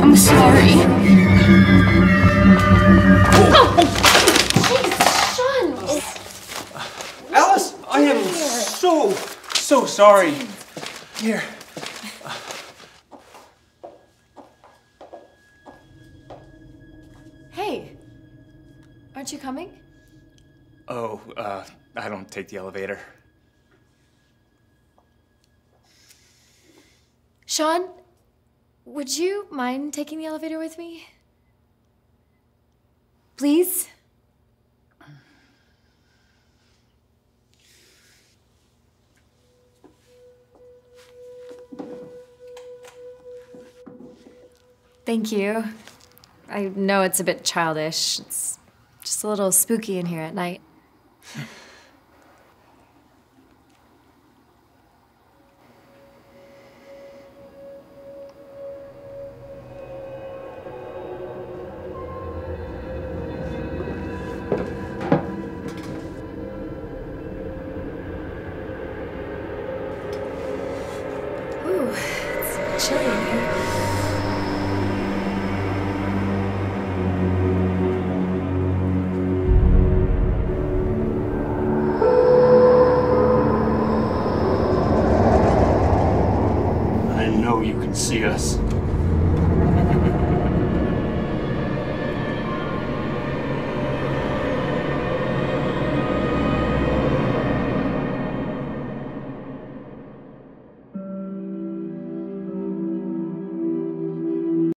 I'm sorry. Alice, I am so, so sorry. Here. Hey, aren't you coming? Oh, uh, I don't take the elevator. Sean, would you mind taking the elevator with me? Please? Thank you. I know it's a bit childish. It's just a little spooky in here at night. Ooh, it's chilly. I know you can see us.